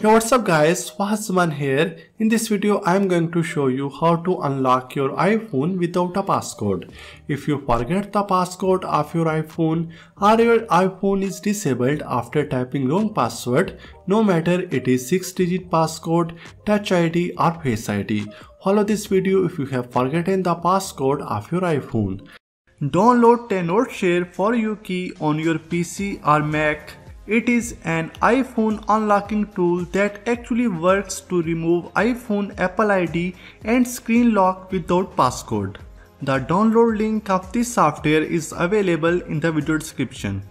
Hey what's up guys, Fahed Zaman here. In this video I am going to show you how to unlock your iPhone without a passcode. If you forget the passcode of your iPhone or your iPhone is disabled after typing wrong password, no matter it is 6 digit passcode, touch ID or face ID. Follow this video if you have forgotten the passcode of your iPhone. Download Tenorshare 4uKey on your PC or Mac it is an iPhone unlocking tool that actually works to remove iPhone Apple ID and screen lock without passcode. The download link of this software is available in the video description.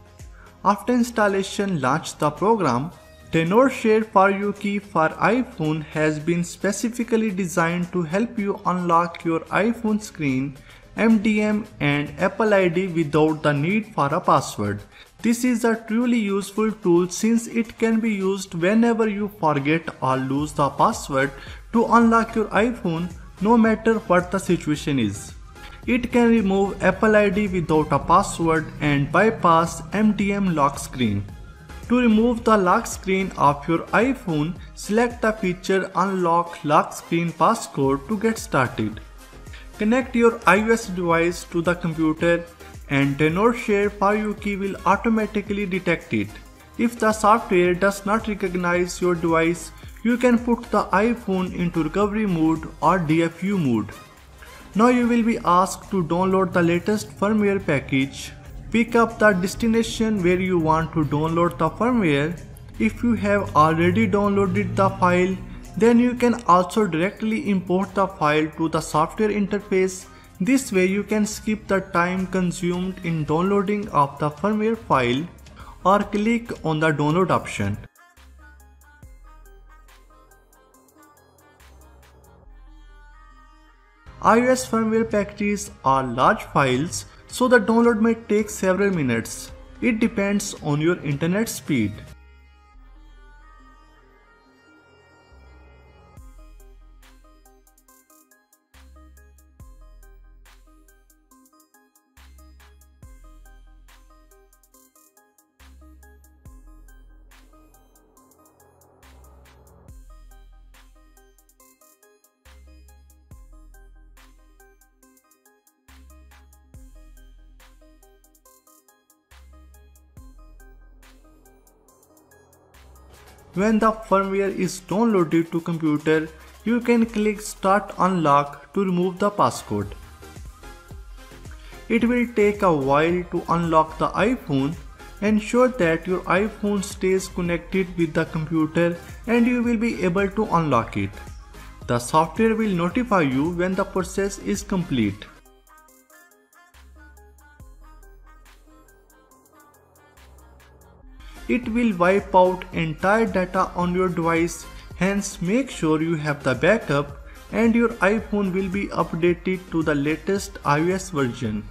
After installation, launch the program. Tenorshare 4uKey for iPhone has been specifically designed to help you unlock your iPhone screen, MDM and Apple ID without the need for a password. This is a truly useful tool since it can be used whenever you forget or lose the password to unlock your iPhone no matter what the situation is. It can remove Apple ID without a password and bypass MDM lock screen. To remove the lock screen of your iPhone, select the feature Unlock Lock Screen Passcode to get started. Connect your iOS device to the computer and Tenorshare 4uKey will automatically detect it. If the software does not recognize your device, you can put the iPhone into recovery mode or DFU mode. Now you will be asked to download the latest firmware package. Pick up the destination where you want to download the firmware. If you have already downloaded the file, then you can also directly import the file to the software interface this way you can skip the time consumed in downloading of the firmware file or click on the download option. iOS firmware packages are large files so the download may take several minutes. It depends on your internet speed. When the firmware is downloaded to computer, you can click start unlock to remove the passcode. It will take a while to unlock the iPhone. Ensure that your iPhone stays connected with the computer and you will be able to unlock it. The software will notify you when the process is complete. It will wipe out entire data on your device hence make sure you have the backup and your iPhone will be updated to the latest iOS version.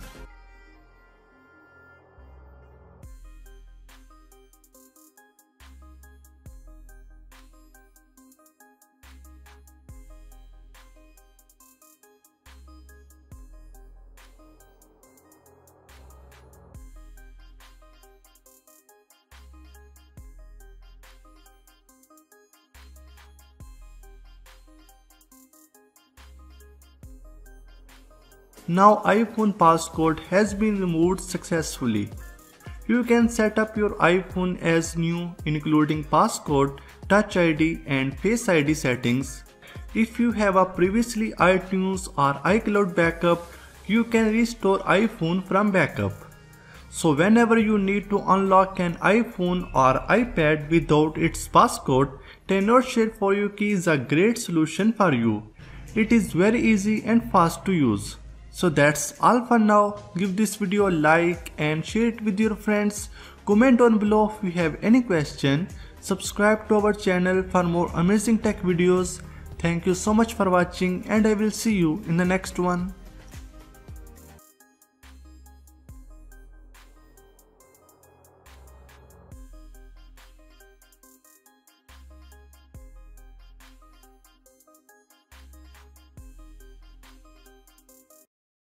Now iPhone passcode has been removed successfully. You can set up your iPhone as new including passcode, touch ID and face ID settings. If you have a previously iTunes or iCloud backup, you can restore iPhone from backup. So whenever you need to unlock an iPhone or iPad without its passcode, Tenorshare 4uKey is a great solution for you. It is very easy and fast to use. So that's all for now. Give this video a like and share it with your friends. Comment down below if you have any question. Subscribe to our channel for more amazing tech videos. Thank you so much for watching and I will see you in the next one.